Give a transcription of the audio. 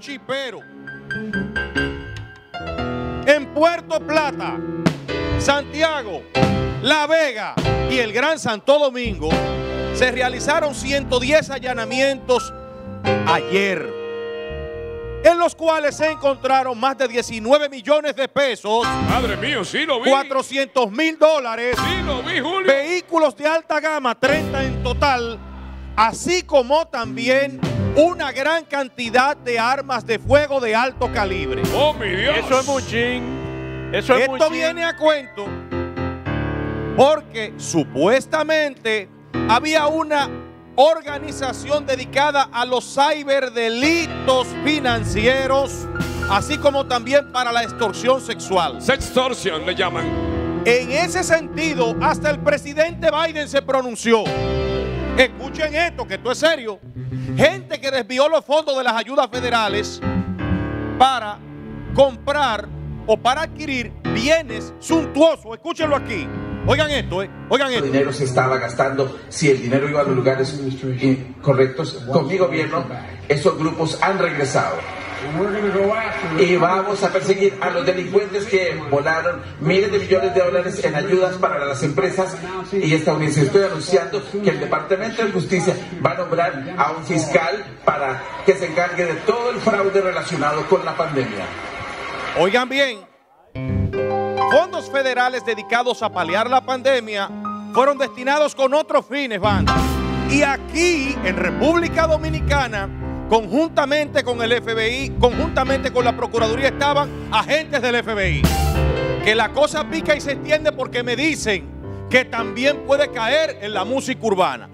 Chipero. En Puerto Plata, Santiago, La Vega y el Gran Santo Domingo se realizaron 110 allanamientos ayer, en los cuales se encontraron más de 19 millones de pesos, Madre mío, sí lo vi. 400 mil dólares, Sí lo vi, Julio. vehículos de alta gama, 30 en total, así como también una gran cantidad de armas de fuego de alto calibre. Oh, mi Dios. Eso es muchín. Eso es Esto muchín. viene a cuento porque supuestamente había una organización dedicada a los ciberdelitos financieros, así como también para la extorsión sexual. Sextortion le llaman. En ese sentido, hasta el presidente Biden se pronunció. Escuchen esto, que esto es serio. Gente que desvió los fondos de las ayudas federales para comprar o para adquirir bienes suntuosos. Escúchenlo aquí. Oigan esto, eh. Oigan el esto. dinero se estaba gastando, si el dinero iba a los lugares incorrectos, con mi gobierno, esos grupos han regresado. Y vamos a perseguir a los delincuentes que volaron miles de millones de dólares en ayudas para las empresas y estadounidenses. Estoy anunciando que el Departamento de Justicia va a nombrar a un fiscal para que se encargue de todo el fraude relacionado con la pandemia. Oigan bien, fondos federales dedicados a paliar la pandemia fueron destinados con otros fines, van. Y aquí, en República Dominicana, conjuntamente con el FBI, conjuntamente con la Procuraduría, estaban agentes del FBI. Que la cosa pica y se extiende porque me dicen que también puede caer en la música urbana.